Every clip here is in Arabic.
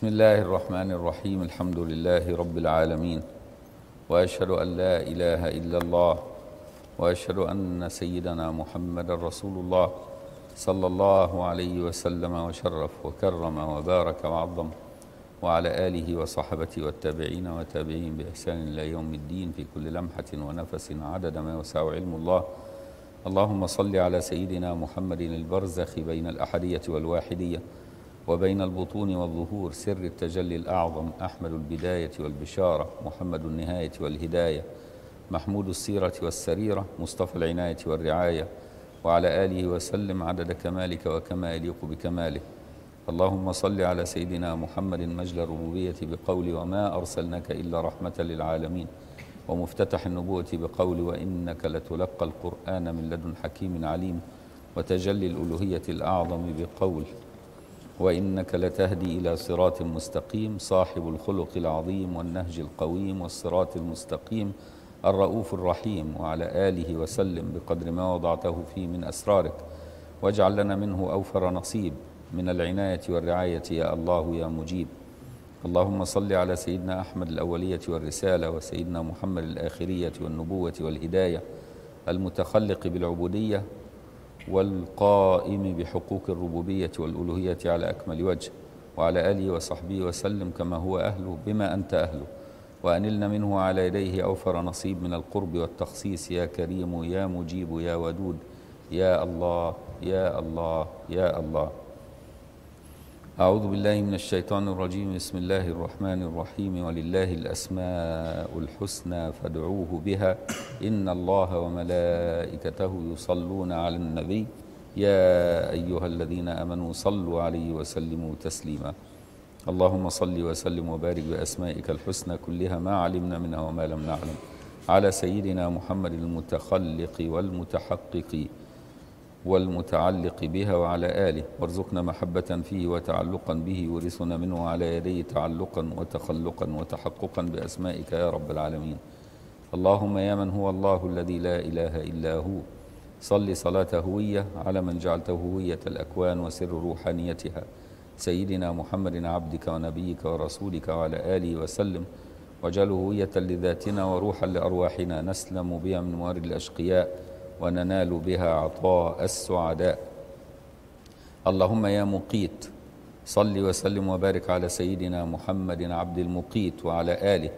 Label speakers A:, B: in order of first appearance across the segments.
A: بسم الله الرحمن الرحيم. الحمد لله رب العالمين. وأشهد أن لا إله إلا الله. وأشهد أن سيدنا محمد رسول الله صلى الله عليه وسلم وشرف وكرم وبارك وعظم. وعلى آله وصحبه والتابعين وتابعين بإحسان إلى يوم الدين في كل لمحة ونفس عدد ما يسع علم الله. اللهم صل على سيدنا محمد البرزخ بين الأحدية والواحدية. وبين البطون والظهور سر التجلي الأعظم أحمد البداية والبشارة محمد النهاية والهداية محمود السيرة والسريرة مصطفى العناية والرعاية وعلى آله وسلم عدد كمالك وكما يليق بكماله. اللهم صل على سيدنا محمد مجل الربوبية بقول وما أرسلناك إلا رحمة للعالمين ومفتتح النبوة بقول وإنك لتلقى القرآن من لدن حكيم عليم وتجلي الألوهية الأعظم بقول وإنك لتهدي إلى صراط مستقيم صاحب الخلق العظيم والنهج القويم والصراط المستقيم الرؤوف الرحيم وعلى آله وسلم بقدر ما وضعته فيه من أسرارك واجعل لنا منه أوفر نصيب من العناية والرعاية يا الله يا مجيب. اللهم صل على سيدنا أحمد الأولية والرسالة وسيدنا محمد الآخرية والنبوة والهداية المتخلق بالعبودية والقائم بحقوق الربوبية والألوهية على أكمل وجه وعلى آله وصحبه وسلم كما هو أهله بما أنت أهله. وأنلنا منه على يديه أوفر نصيب من القرب والتخصيص. يا كريم يا مجيب يا ودود يا الله يا الله يا الله. أعوذ بالله من الشيطان الرجيم. بسم الله الرحمن الرحيم. ولله الأسماء الحسنى فادعوه بها. إن الله وملائكته يصلون على النبي. يا أيها الذين آمنوا صلوا عليه وسلموا تسليما. اللهم صل وسلم وبارك بأسمائك الحسنى كلها ما علمنا منها وما لم نعلم. على سيدنا محمد المتخلق والمتحقق. والمتعلق بها وعلى آله. وارزقنا محبة فيه وتعلقا به ورثنا منه على يديه تعلقا وتخلقا وتحققا بأسمائك يا رب العالمين. اللهم يا من هو الله الذي لا إله إلا هو. صل صلاة هوية على من جعلته هوية الأكوان وسر روحانيتها. سيدنا محمد عبدك ونبيك ورسولك وعلى آله وسلم. واجعله هوية لذاتنا وروحا لأرواحنا. نسلم بها من موارد الأشقياء. وننال بها عطاء السعداء. اللهم يا مقيت صل وسلم وبارك على سيدنا محمد عبد المقيت وعلى آله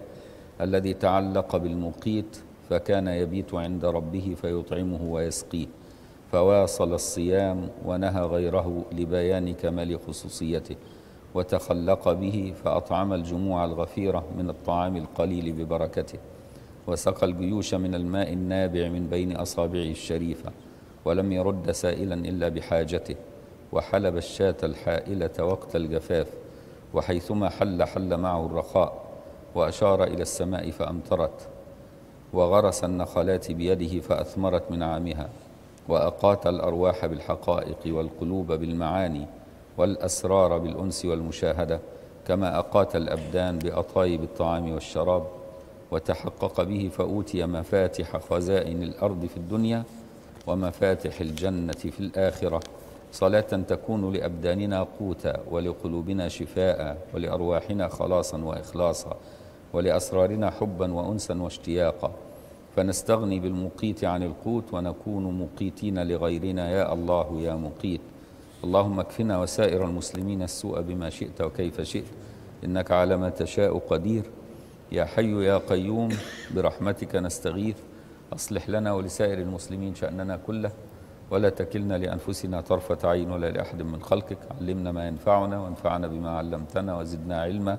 A: الذي تعلق بالمقيت فكان يبيت عند ربه فيطعمه ويسقيه. فواصل الصيام ونهى غيره لبيان كمال خصوصيته وتخلق به فأطعم الجموع الغفيرة من الطعام القليل ببركته. وسقى الجيوش من الماء النابع من بين أصابعه الشريفة ولم يرد سائلا إلا بحاجته وحلب الشاة الحائلة وقت الجفاف وحيثما حل حل معه الرخاء وأشار إلى السماء فأمطرت وغرس النخلات بيده فأثمرت من عامها وأقات الأرواح بالحقائق والقلوب بالمعاني والأسرار بالأنس والمشاهدة كما أقات الأبدان بأطايب الطعام والشراب وتحقق به فأوتي مفاتح خزائن الأرض في الدنيا ومفاتح الجنة في الآخرة. صلاة تكون لأبداننا قوتا ولقلوبنا شفاء ولأرواحنا خلاصا وإخلاصا ولأسرارنا حبا وأنسا واشتياقا. فنستغني بالمقيت عن القوت ونكون مقيتين لغيرنا. يا الله يا مقيت. اللهم اكفنا وسائر المسلمين السوء بما شئت وكيف شئت. إنك على ما تشاء قدير. يا حي يا قيوم برحمتك نستغيث. أصلح لنا ولسائر المسلمين شأننا كله ولا تكلنا لأنفسنا طرفة عين ولا لأحد من خلقك. علمنا ما ينفعنا وانفعنا بما علمتنا وزدنا علما.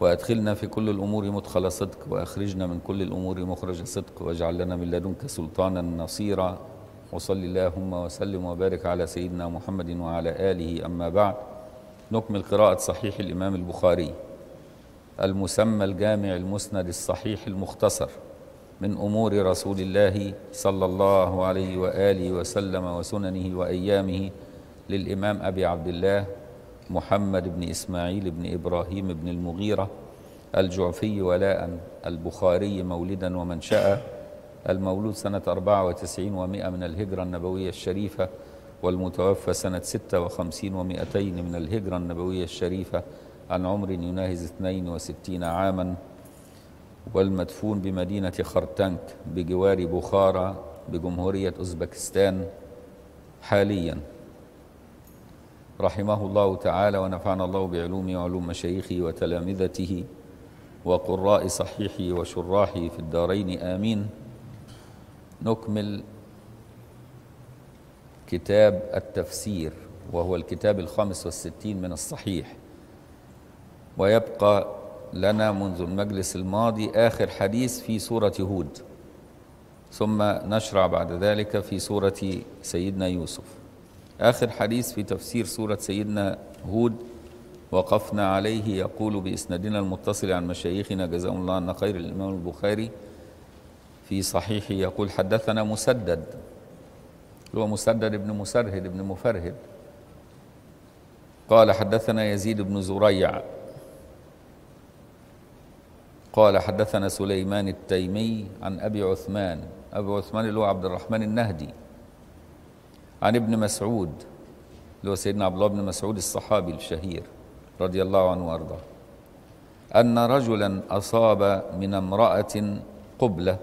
A: وأدخلنا في كل الأمور مدخل صدق وأخرجنا من كل الأمور مخرج صدق. واجعل لنا من لدنك سلطانا نصيرا. وصل اللهم وسلم وبارك على سيدنا محمد وعلى آله أما بعد. نكمل قراءة صحيح الإمام البخاري. المسمى الجامع المسند الصحيح المختصر من أمور رسول الله صلى الله عليه وآله وسلم وسننه وأيامه للإمام أبي عبد الله محمد بن إسماعيل بن إبراهيم بن المغيرة الجعفي ولاء البخاري مولدا ومنشأ المولود سنة 94 و100 من الهجرة النبوية الشريفة والمتوفى سنة ستة وخمسين ومائتين من الهجرة النبوية الشريفة عن عمر يناهز اثنين وستين عاما والمدفون بمدينة خرتنك بجوار بخارى بجمهورية أوزبكستان حاليا. رحمه الله تعالى ونفعنا الله بعلومه وعلوم مشايخه وتلامذته وقراء صحيحه وشراحه في الدارين. آمين. نكمل كتاب التفسير وهو الكتاب الخامس والستين من الصحيح. ويبقى لنا منذ المجلس الماضي آخر حديث في سورة هود. ثم نشرع بعد ذلك في سورة سيدنا يوسف. آخر حديث في تفسير سورة سيدنا هود. وقفنا عليه يقول بإسنادنا المتصل عن مشايخنا جزاهم الله عنا خير الإمام البخاري في صحيحه يقول حدثنا مسدد. هو مسدد بن مسرهد بن مفرهد. قال حدثنا يزيد بن زريع. قال حدثنا سليمان التيمي عن أبي عثمان. أبي عثمان اللي هو عبد الرحمن النهدي. عن ابن مسعود اللي هو سيدنا عبد الله بن مسعود الصحابي الشهير رضي الله عنه وأرضاه. أن رجلا أصاب من امرأة قبلة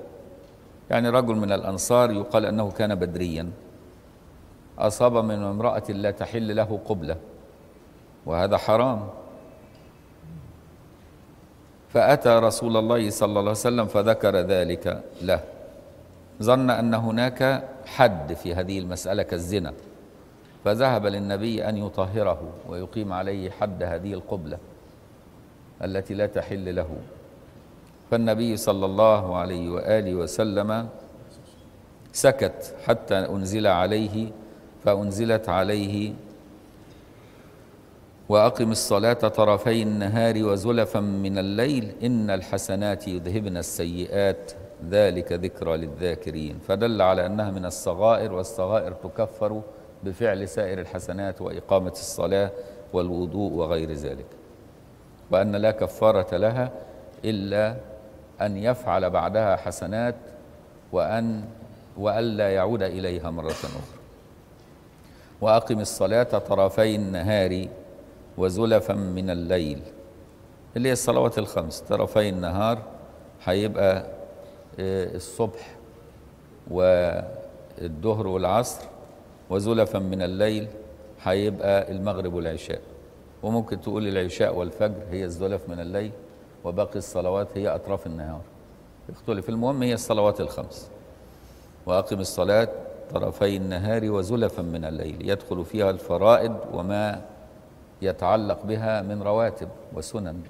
A: يعني رجل من الأنصار يقال أنه كان بدريا أصاب من امرأة لا تحل له قبلة وهذا حرام. فأتى رسول الله صلى الله عليه وسلم فذكر ذلك له. ظن أن هناك حد في هذه المسألة كالزنا. فذهب للنبي أن يطهره ويقيم عليه حد هذه القبلة التي لا تحل له. فالنبي صلى الله عليه وآله وسلم سكت حتى أنزل عليه فأنزلت عليه وأقم الصلاة طرفي النهار وزلفا من الليل إن الحسنات يذهبن السيئات. ذلك ذكرى للذاكرين. فدل على أنها من الصغائر والصغائر تكفر بفعل سائر الحسنات وإقامة الصلاة والوضوء وغير ذلك. وأن لا كفارة لها إلا أن يفعل بعدها حسنات وأن وألا يعود إليها مرة أخرى. وأقم الصلاة طرفي النهار وزلفا من الليل. اللي هي الصلوات الخمس طرفي النهار هيبقى الصبح والظهر والعصر وزلفا من الليل هيبقى المغرب والعشاء. وممكن تقول العشاء والفجر هي الزلف من الليل وباقي الصلوات هي أطراف النهار. يختلف. المهم هي الصلوات الخمس. وأقم الصلاة طرفي النهار وزلفا من الليل. يدخل فيها الفرائض وما يتعلق بها من رواتب وسنن.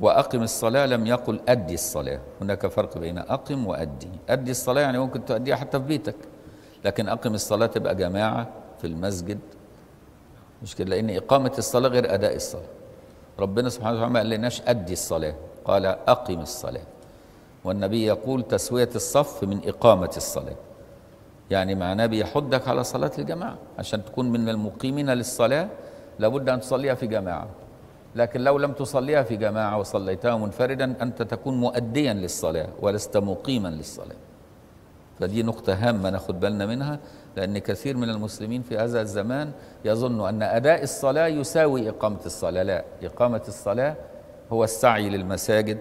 A: وأقم الصلاة لم يقل أدي الصلاة. هناك فرق بين أقم وأدي. أدي الصلاة يعني ممكن تؤديها حتى في بيتك. لكن أقم الصلاة تبقى جماعة في المسجد. مش كده؟ لأن إقامة الصلاة غير أداء الصلاة. ربنا سبحانه وتعالى ما قالناش أدي الصلاة. قال أقم الصلاة. والنبي يقول تسوية الصف من إقامة الصلاة. يعني معناه بيحضك على صلاة الجماعة. عشان تكون من المقيمين للصلاة لابد أن تصليها في جماعة. لكن لو لم تصليها في جماعة وصليتها منفردا أنت تكون مؤديا للصلاة ولست مقيما للصلاة. فدي نقطة هامة ناخد بالنا منها لأن كثير من المسلمين في هذا الزمان يظن أن أداء الصلاة يساوي إقامة الصلاة. لا إقامة الصلاة هو السعي للمساجد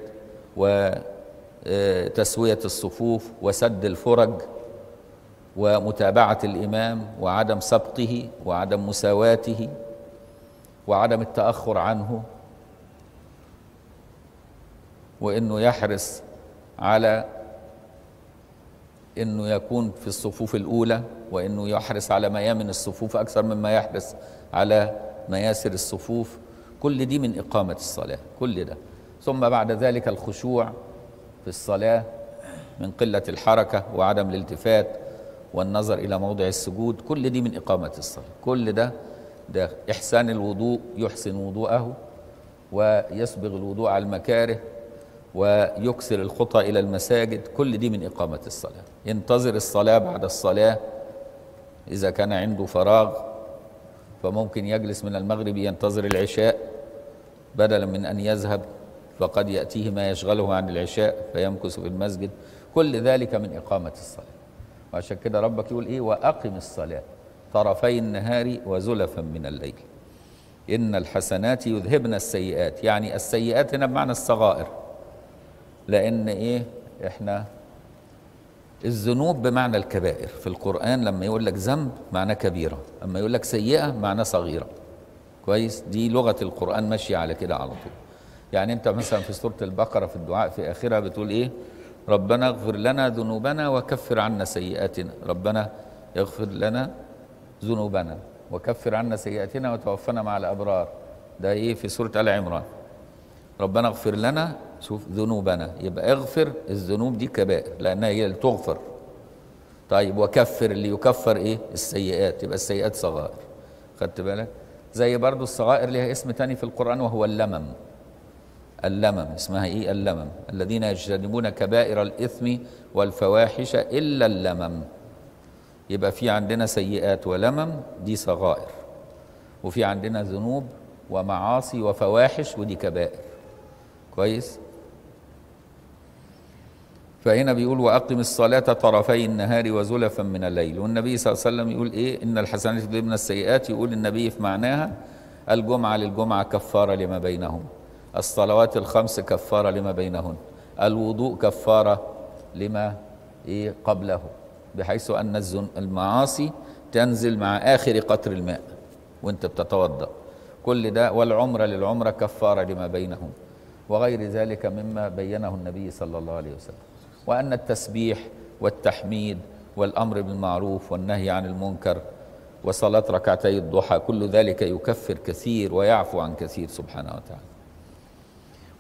A: وتسوية الصفوف وسد الفرج. ومتابعة الإمام وعدم سبقه وعدم مساواته وعدم التأخر عنه وإنه يحرص على إنه يكون في الصفوف الأولى وإنه يحرص على ميامن الصفوف أكثر مما يحرص على مياسر الصفوف. كل دي من إقامة الصلاة كل ده. ثم بعد ذلك الخشوع في الصلاة من قلة الحركة وعدم الالتفات والنظر إلى موضع السجود كل دي من إقامة الصلاة. كل ده ده إحسان الوضوء يحسن وضوءه ويسبغ الوضوء على المكاره ويكسر الخطى إلى المساجد كل دي من إقامة الصلاة. ينتظر الصلاة بعد الصلاة إذا كان عنده فراغ فممكن يجلس من المغرب ينتظر العشاء بدلا من أن يذهب فقد يأتيه ما يشغله عن العشاء فيمكث في المسجد. كل ذلك من إقامة الصلاة. وعشان كده ربك يقول إيه؟ وأقم الصلاة. طرفي النهار وزلفا من الليل. إن الحسنات يذهبن السيئات. يعني السيئات هنا بمعنى الصغائر. لأن إيه؟ إحنا الذنوب بمعنى الكبائر. في القرآن لما يقول لك ذنب معناه كبيرة. أما يقول لك سيئة معناه صغيرة. كويس؟ دي لغة القرآن ماشية على كده على طول. يعني أنت مثلا في سورة البقرة في الدعاء في آخرها بتقول إيه؟ ربنا اغفر لنا ذنوبنا وكفر عنا سيئاتنا. ربنا اغفر لنا ذنوبنا وكفر عنا سيئاتنا وتوفنا مع الأبرار. ده إيه في سورة آل عمران؟ ربنا اغفر لنا شوف ذنوبنا. يبقى اغفر الذنوب دي كبائر لأنها هي اللي تغفر. طيب وكفر اللي يكفر إيه؟ السيئات. يبقى السيئات صغائر. خدت بالك؟ زي برضو الصغائر ليها اسم تاني في القرآن وهو اللمم. اللمم اسمها إيه؟ اللمم الذين يجتنبون كبائر الإثم والفواحش إلا اللمم يبقى في عندنا سيئات ولمم دي صغائر. وفي عندنا ذنوب ومعاصي وفواحش ودي كبائر. كويس؟ فهنا بيقول وأقم الصلاة طرفي النهار وزلفا من الليل. والنبي صلى الله عليه وسلم يقول إيه؟ إن الحسنات يذهبن السيئات. يقول النبي في معناها الجمعة للجمعة كفارة لما بينهم. الصلوات الخمس كفارة لما بينهن. الوضوء كفارة لما إيه قبله. بحيث الزن المعاصي تنزل مع آخر قطر الماء وأنت بتتوضأ. كل ده والعمرة للعمرة كفارة لما بينهم. وغير ذلك مما بينه النبي صلى الله عليه وسلم. وأن التسبيح والتحميد والأمر بالمعروف والنهي عن المنكر وصلاة ركعتي الضحى كل ذلك يكفر كثير ويعفو عن كثير سبحانه وتعالى.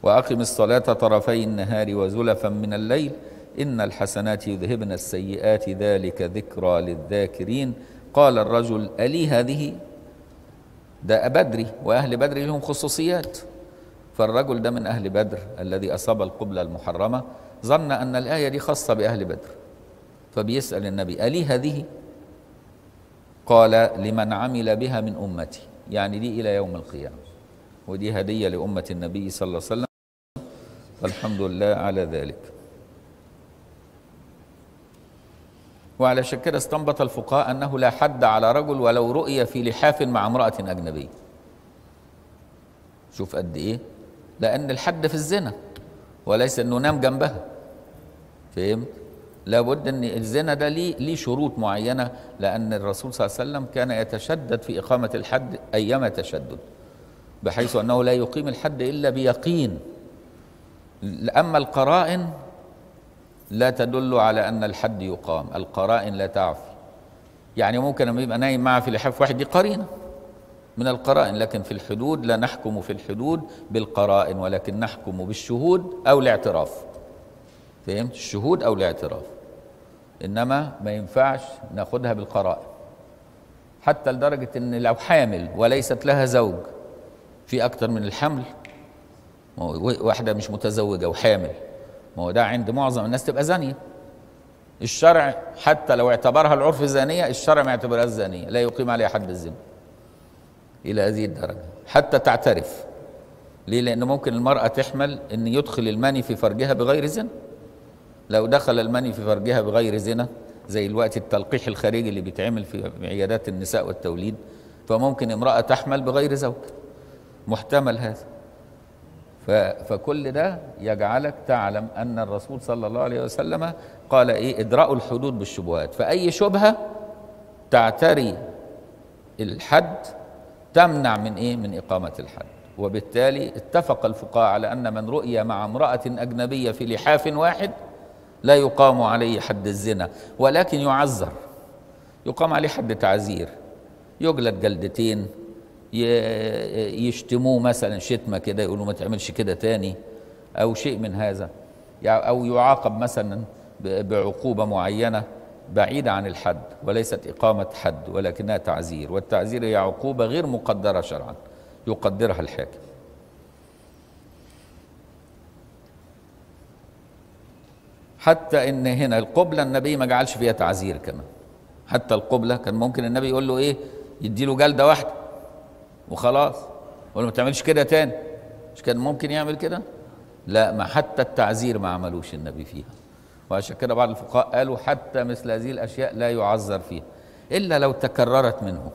A: وأقم الصلاة طرفي النهار وزلفا من الليل. إن الحسنات يذهبن السيئات ذلك ذكرى للذاكرين. قال الرجل ألي هذه؟ ده بدري وأهل بدر لهم خصوصيات. فالرجل ده من أهل بدر الذي أصاب القبلة المحرمة. ظن أن الآية دي خاصة بأهل بدر. فبيسأل النبي ألي هذه؟ قال لمن عمل بها من أمتي. يعني دي إلى يوم القيامة. ودي هدية لأمة النبي صلى الله عليه وسلم. فالحمد لله على ذلك. وعلى كده استنبط الفقهاء أنه لا حد على رجل ولو رؤي في لحاف مع امرأة أجنبية. شوف قد إيه؟ لأن الحد في الزنا وليس أنه نام جنبها. فهمت؟ لابد أن الزنا ده ليه, ليه شروط معينة لأن الرسول صلى الله عليه وسلم كان يتشدد في إقامة الحد أيام تشدد بحيث أنه لا يقيم الحد إلا بيقين. أما القرائن لا تدل على أن الحد يقام. القرائن لا تعفي يعني ممكن لما يبقى نايم معه في لحاف واحد دي قرينة من القرائن. لكن في الحدود لا نحكم في الحدود بالقرائن ولكن نحكم بالشهود أو الاعتراف. فهمت؟ الشهود أو الاعتراف. إنما ما ينفعش ناخدها بالقرائن. حتى لدرجة إن لو حامل وليست لها زوج في أكتر من الحمل واحدة مش متزوجة وحامل. ما هو ده عند معظم الناس تبقى زانية. الشرع حتى لو اعتبرها العرف زانية الشرع ما يعتبرها زانية. لا يقيم عليها حد الزنا. إلى هذه الدرجة. حتى تعترف. ليه؟ لأن ممكن المرأة تحمل أن يدخل المني في فرجها بغير زنا. لو دخل المني في فرجها بغير زنا زي الوقت التلقيح الخارجي اللي بيتعمل في عيادات النساء والتوليد فممكن امرأة تحمل بغير زوج. محتمل هذا. فكل ده يجعلك تعلم أن الرسول صلى الله عليه وسلم قال إيه؟ ادرأوا الحدود بالشبهات. فأي شبهة تعتري الحد تمنع من إيه؟ من إقامة الحد. وبالتالي اتفق الفقهاء على أن من رؤي مع امرأة أجنبية في لحاف واحد لا يقام عليه حد الزنا ولكن يعذر. يقام عليه حد تعزير يجلد جلدتين. يشتموه مثلا شتمة كده يقولوا ما تعملش كده تاني أو شيء من هذا. أو يعاقب مثلا بعقوبة معينة بعيدة عن الحد وليست إقامة حد ولكنها تعزير والتعزير هي عقوبة غير مقدرة شرعا يقدرها الحاكم. حتى إن هنا القبلة النبي ما جعلش فيها تعزير كمان. حتى القبلة كان ممكن النبي يقول له إيه؟ يديله جلدة واحدة. وخلاص. له ما تعملش كده تاني. مش كان ممكن يعمل كده؟ لا ما حتى التعزير ما عملوش النبي فيها. وعشان كده بعض الفقهاء قالوا حتى مثل هذه الأشياء لا يعذر فيها. إلا لو تكررت منه.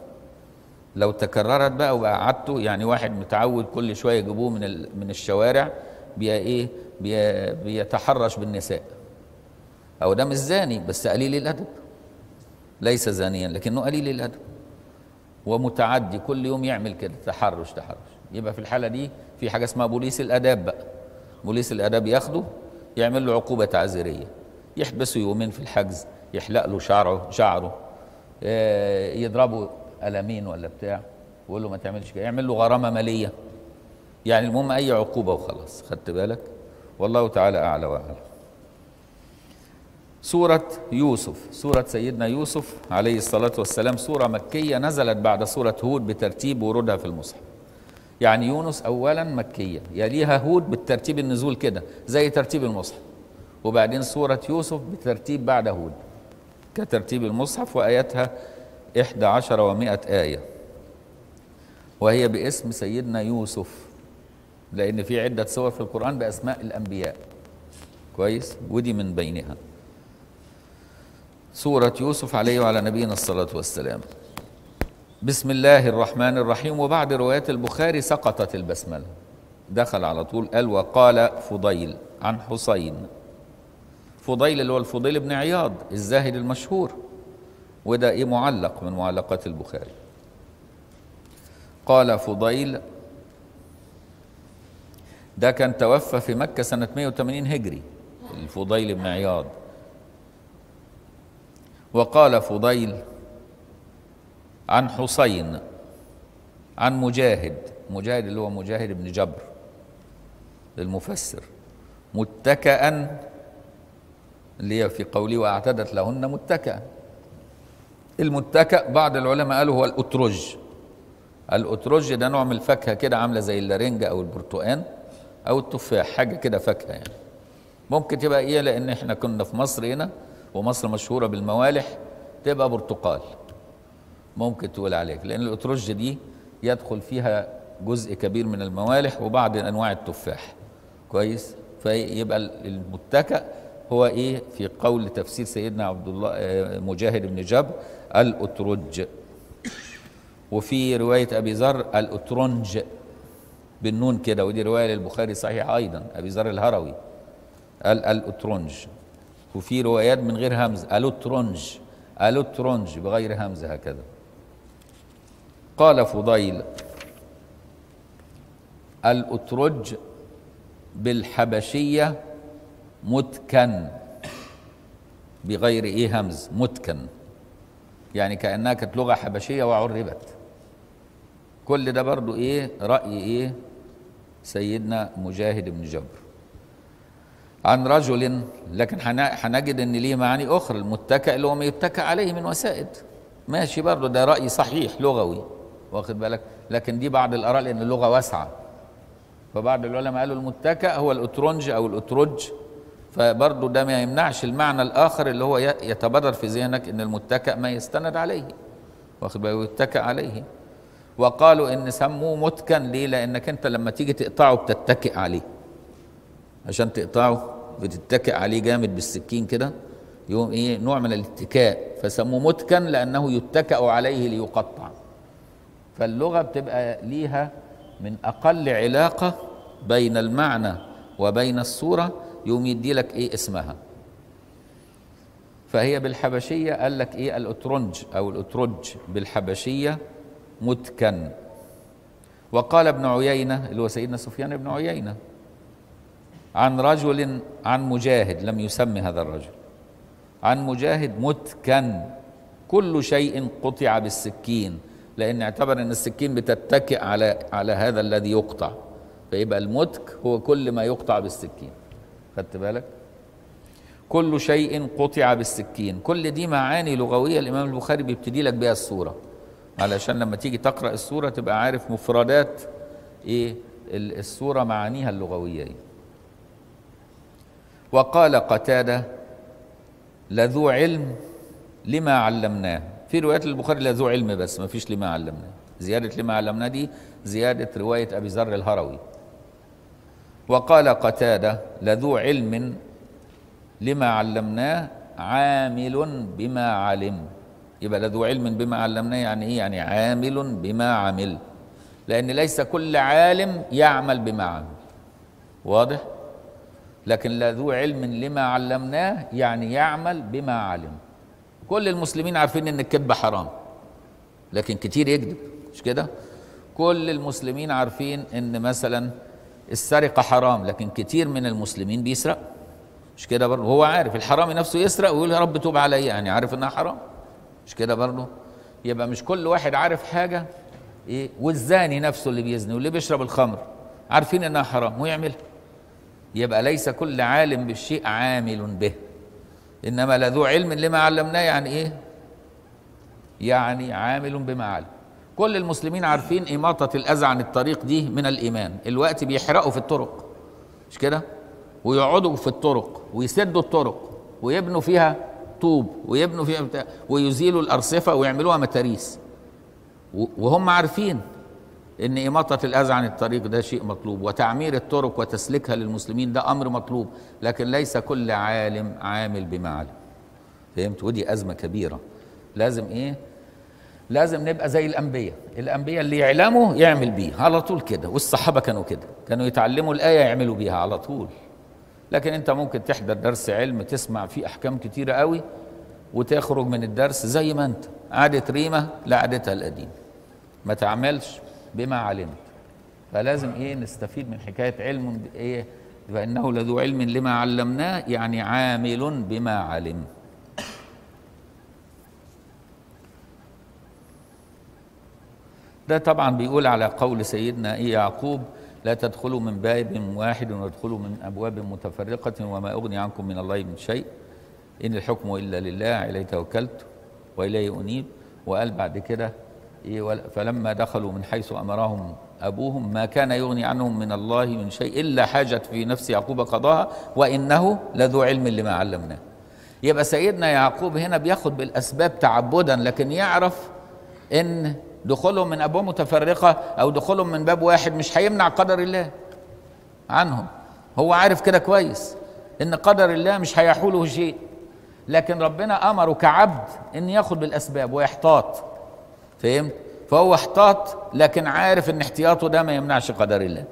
A: لو تكررت بقى وبقى عادته يعني واحد متعود كل شوية يجيبوه من من الشوارع بي إيه بي بيتحرش بالنساء. أو ده مش زاني بس قليل الأدب. ليس زانيا لكنه قليل الأدب. ومتعدي كل يوم يعمل كده. تحرش تحرش. يبقى في الحالة دي في حاجة اسمها بوليس الأداب بقى. بوليس الأداب ياخده يعمل له عقوبة تعزيريه يحبسه يومين في الحجز يحلق له شعره شعره. آه، يضربه قلمين ولا بتاع. ويقول له ما تعملش كده. يعمل له غرامة مالية. يعني المهم أي عقوبة وخلاص. خدت بالك؟ والله تعالى أعلى واعلم سورة يوسف سورة سيدنا يوسف عليه الصلاة والسلام سورة مكية نزلت بعد سورة هود بترتيب ورودها في المصحف. يعني يونس أولا مكية يليها هود بالترتيب النزول كده زي ترتيب المصحف. وبعدين سورة يوسف بترتيب بعد هود كترتيب المصحف وآياتها إحدى عشر ومائة آية. وهي باسم سيدنا يوسف لأن في عدة سور في القرآن بأسماء الأنبياء. كويس؟ ودي من بينها. سورة يوسف عليه وعلى نبينا الصلاة والسلام. بسم الله الرحمن الرحيم. وبعد روايات البخاري سقطت البسملة. دخل على طول قال وقال فضيل عن حسين. فضيل اللي هو الفضيل بن عياض الزاهد المشهور. وده إيه؟ معلق من معلقات البخاري. قال فضيل ده كان توفى في مكة سنة 180 هجري. الفضيل بن عياض. وقال فضيل عن حسين عن مجاهد مجاهد اللي هو مجاهد بن جبر المفسر متكئا اللي هي في قوله واعتدت لهن متكئا. المتكأ بعض العلماء قالوا هو الأترج. الأترج ده نوع من الفاكهة كده عاملة زي اللارنجة أو البرتقان أو التفاح حاجة كده فاكهة يعني. ممكن تبقى إيه؟ لأن إحنا كنا في مصر هنا ومصر مشهورة بالموالح تبقى برتقال. ممكن تقول عليك لأن الأترج دي يدخل فيها جزء كبير من الموالح وبعض أنواع التفاح. كويس؟ فيبقى المتكأ هو إيه؟ في قول تفسير سيدنا عبد الله آه، مجاهد بن جبر الأترج وفي رواية أبي ذر الأترنج بالنون كده ودي رواية للبخاري صحيحة أيضا أبي ذر الهروي الأترنج. وفي روايات من غير همز الأترنج الأترنج بغير همزة هكذا. قال فضيل الأترج بالحبشية متكن بغير إيه همز؟ متكن يعني كانها كانت لغة حبشية وعربت. كل ده برضو إيه؟ رأي إيه؟ سيدنا مجاهد بن جبر. عن رجل لكن هن- هنجد إن ليه معاني أخرى المتكئ اللي هو ما يتكئ عليه من وسائد. ماشي برضو ده رأي صحيح لغوي واخد بالك؟ لكن دي بعض الآراء لأن اللغة واسعة. فبعض العلماء قالوا المتكأ هو الأترنج أو الأترج. فبرضه ده ما يمنعش المعنى الآخر اللي هو ي- يتبادر في ذهنك إن المتكأ ما يستند عليه. واخد بالك؟ يتكأ عليه. وقالوا إن سموه متكن. ليه؟ لأنك أنت لما تيجي تقطعه بتتكئ عليه. عشان تقطعه بتتكئ عليه جامد بالسكين كده يقوم إيه نوع من الاتكاء فسموه متكن لأنه يتكأ عليه ليقطع. فاللغة بتبقى ليها من أقل علاقة بين المعنى وبين الصورة يوم يدي لك إيه اسمها. فهي بالحبشية قال لك إيه الأترنج أو الأترج بالحبشية متكن. وقال ابن عيينة اللي هو سيدنا سفيان بن عيينة عن رجل عن مجاهد لم يسمي هذا الرجل. عن مجاهد متكن. كل شيء قطع بالسكين لأن اعتبر إن السكين بتتكئ على على هذا الذي يقطع. فيبقى المتك هو كل ما يقطع بالسكين. خدت بالك؟ كل شيء قطع بالسكين. كل دي معاني لغوية الإمام البخاري بيبتدي لك بها الصورة. علشان لما تيجي تقرأ السوره تبقى عارف مفردات إيه ال- السوره معانيها اللغوية إيه وقال قتادة لذو علم لما علمناه. في روايات البخاري لذو علم بس ما فيش لما علمناه. زيادة لما علمناه دي زيادة رواية أبي ذر الهروي. وقال قتادة لذو علم لما علمناه عامل بما علم. يبقى لذو علم بما علمناه يعني إيه؟ يعني عامل بما عمل. لأن ليس كل عالم يعمل بما عمل. واضح؟ لكن لذو علم لما علمناه يعني يعمل بما علم. كل المسلمين عارفين إن الكذب حرام لكن كتير يكذب مش كده؟ كل المسلمين عارفين إن مثلا السرقة حرام لكن كتير من المسلمين بيسرق مش كده برضه هو عارف الحرامي نفسه يسرق ويقول يا رب توب عليا يعني عارف إنها حرام مش كده برضه يبقى مش كل واحد عارف حاجة إيه؟ والزاني نفسه اللي بيزني واللي بيشرب الخمر عارفين إنها حرام ويعملها. يبقى ليس كل عالم بالشيء عامل به. إنما لذو علم لما علمناه يعني إيه؟ يعني عامل بما علم. كل المسلمين عارفين إماطة الأذى عن الطريق دي من الإيمان. الوقت بيحرقوا في الطرق. مش كده؟ ويقعدوا في الطرق ويسدوا الطرق ويبنوا فيها طوب ويبنوا فيها بتاع ويزيلوا الأرصفة ويعملوها متاريس. وهم عارفين. إن إماطة الأذى عن الطريق ده شيء مطلوب وتعمير الطرق وتسليكها للمسلمين ده أمر مطلوب لكن ليس كل عالم عامل بما علم. فهمت؟ ودي أزمة كبيرة. لازم إيه؟ لازم نبقى زي الأنبياء. الأنبياء اللي يعلموا يعمل بيه على طول كده. والصحابة كانوا كده. كانوا يتعلموا الآية يعملوا بيها على طول. لكن أنت ممكن تحضر درس علم تسمع فيه أحكام كتيرة قوي وتخرج من الدرس زي ما أنت. عادة ريمة لعادتها القديمة ما تعملش. بما علمت. فلازم إيه نستفيد من حكاية علم إيه؟ فإنه لذو علم لما علمناه يعني عامل بما علم. ده طبعا بيقول على قول سيدنا إيه يعقوب لا تدخلوا من باب واحد وادخلوا من أبواب متفرقة وما أغني عنكم من الله من شيء. إن الحكم إلا لله عليه توكلت وإليه أنيب. وقال بعد كده فلما دخلوا من حيث أمرهم أبوهم ما كان يغني عنهم من الله من شيء إلا حاجة في نفس يعقوب قضاها وإنه لذو علم لما علمناه. يبقى سيدنا يعقوب هنا بياخد بالأسباب تعبدا لكن يعرف إن دخولهم من ابواب متفرقة أو دخولهم من باب واحد مش هيمنع قدر الله عنهم. هو عارف كده كويس إن قدر الله مش هيحوله شيء لكن ربنا أمره كعبد إن ياخد بالأسباب ويحتاط. فهمت فهو احتاط لكن عارف إن احتياطه ده ما يمنعش قدر الله.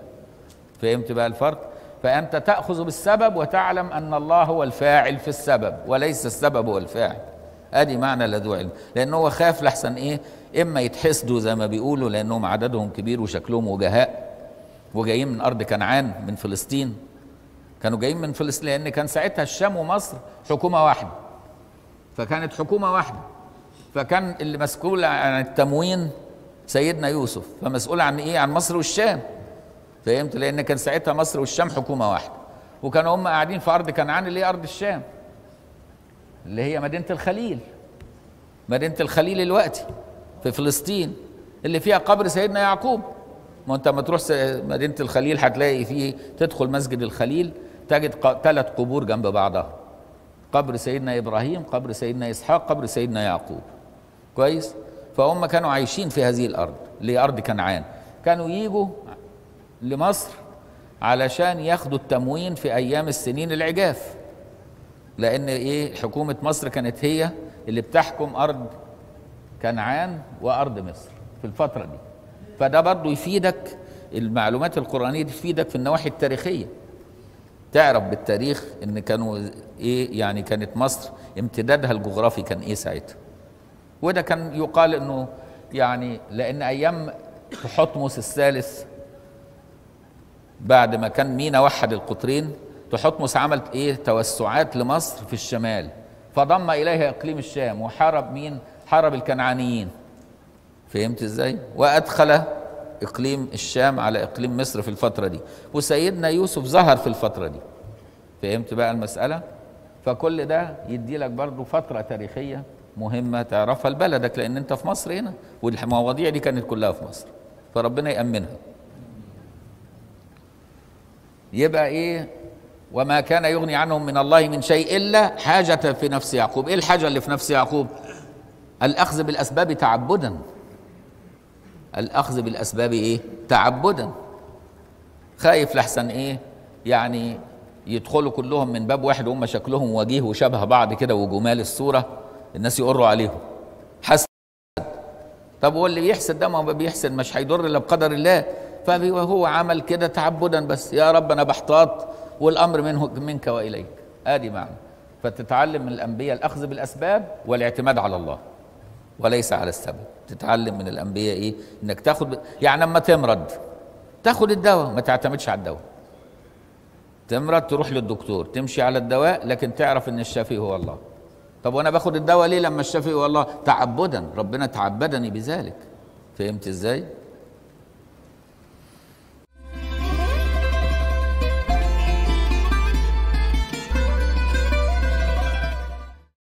A: فهمت بقى الفرق؟ فأنت تأخذ بالسبب وتعلم أن الله هو الفاعل في السبب وليس السبب هو الفاعل. أدي معنى لذو علم. لأن هو خاف لحسن إيه؟ إما يتحسدوا زي ما بيقولوا لأنهم عددهم كبير وشكلهم وجهاء. وجايين من أرض كنعان من فلسطين. كانوا جايين من فلسطين لأن كان ساعتها الشام ومصر حكومة واحدة. فكانت حكومة واحدة. فكان اللي مسؤول عن التموين سيدنا يوسف فمسؤول عن إيه؟ عن مصر والشام. فهمت؟ لأن كان ساعتها مصر والشام حكومة واحدة. وكانوا هم قاعدين في أرض كنعان اللي هي أرض الشام اللي هي مدينة الخليل. مدينة الخليل الوقتي في فلسطين اللي فيها قبر سيدنا يعقوب. ما انت لما تروح مدينة الخليل هتلاقي فيه تدخل مسجد الخليل تجد ثلاث قبور جنب بعضها. قبر سيدنا إبراهيم قبر سيدنا إسحاق قبر سيدنا يعقوب. كويس؟ فهم كانوا عايشين في هذه الأرض اللي هي ارض كنعان. كانوا يجوا لمصر علشان ياخدوا التموين في أيام السنين العجاف. لأن إيه؟ حكومة مصر كانت هي اللي بتحكم أرض كنعان وأرض مصر في الفترة دي. فده برضه يفيدك المعلومات القرآنية دي تفيدك في النواحي التاريخية. تعرف بالتاريخ إن كانوا إيه؟ يعني كانت مصر امتدادها الجغرافي كان إيه ساعتها؟ وده كان يقال إنه يعني لأن أيام تحتمس الثالث بعد ما كان مينا وحد القطرين تحتمس عمل إيه؟ توسعات لمصر في الشمال فضم إليها إقليم الشام وحارب مين؟ حارب الكنعانيين. فهمت إزاي؟ وأدخل إقليم الشام على إقليم مصر في الفترة دي وسيدنا يوسف ظهر في الفترة دي. فهمت بقى المسألة؟ فكل ده يدي لك برضه فترة تاريخية مهمة تعرفها لبلدك لأن أنت في مصر هنا والمواضيع دي كانت كلها في مصر فربنا يأمنها. يبقى إيه؟ وما كان يغني عنهم من الله من شيء إلا حاجة في نفس يعقوب. إيه الحاجة اللي في نفس يعقوب؟ الأخذ بالأسباب تعبدا. الأخذ بالأسباب إيه؟ تعبدا. خايف لحسن إيه؟ يعني يدخلوا كلهم من باب واحد وهم شكلهم وجيه وشبه بعض كده وجمال الصورة. الناس يقروا عليهم. حسد. طب هو اللي بيحسد ده؟ ما هو بيحسد مش هيضر إلا بقدر الله. فهو عمل كده تعبدا بس. يا رب أنا بحتاط والأمر منه منك وإليك. آدي معنى فتتعلم من الأنبياء الأخذ بالأسباب والاعتماد على الله. وليس على السبب. تتعلم من الأنبياء إيه؟ إنك تاخد يعني لما تمرض تاخد الدواء. ما تعتمدش على الدواء. تمرض تروح للدكتور. تمشي على الدواء لكن تعرف إن الشافي هو الله. طب وأنا باخد الدواء ليه لما الشافي هو الله تعبدا ربنا تعبدني بذلك. فهمت إزاي؟